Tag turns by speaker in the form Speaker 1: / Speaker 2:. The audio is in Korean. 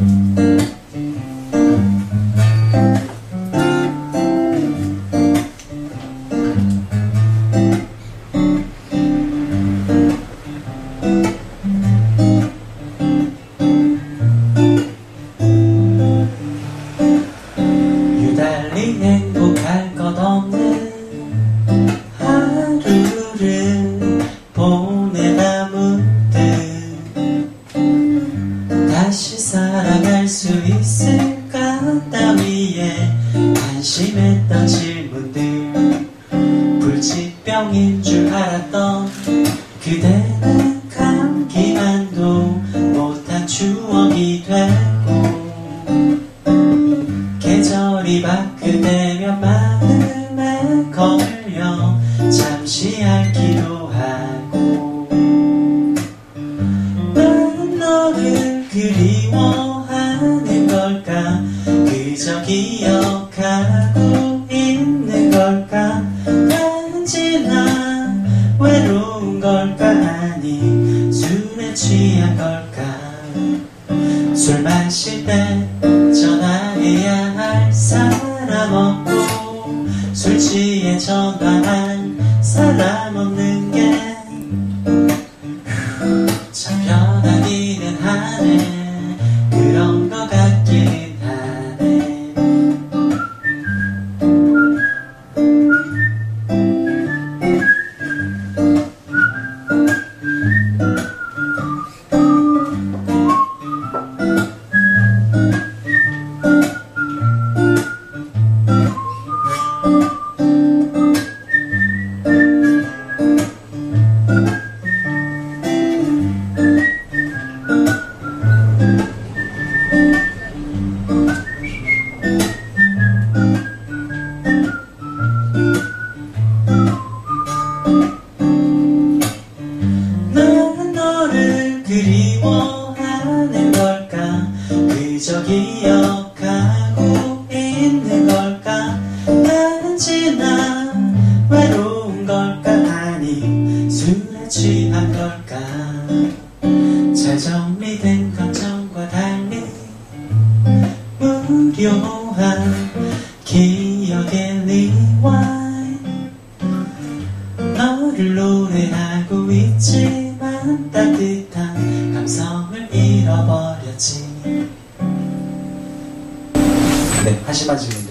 Speaker 1: Mm-hmm. 위에 관심했던 질문들. 불치병인 줄 알았던 그대는 감기만도 못한 추억이 됐고 계절이 바뀌되면 마음에 걸 그저 기억하고 있는 걸까? 단지나 외로운 걸까? 아니 술에 취한 걸까? 술 마실 때 전화해야 할 사람 없고 술 취해 전화한 사람 없는 게 참 편하기는 하네. 그런 것같 기억하고 있는 걸까? 단지나 외로운 걸까? 아니 술에 취한 걸까? 잘 정리된 감정과 달리 무료한 기억의 리와인 너를 노래하고 있지만 따뜻한 감성
Speaker 2: 네, 하시만 질문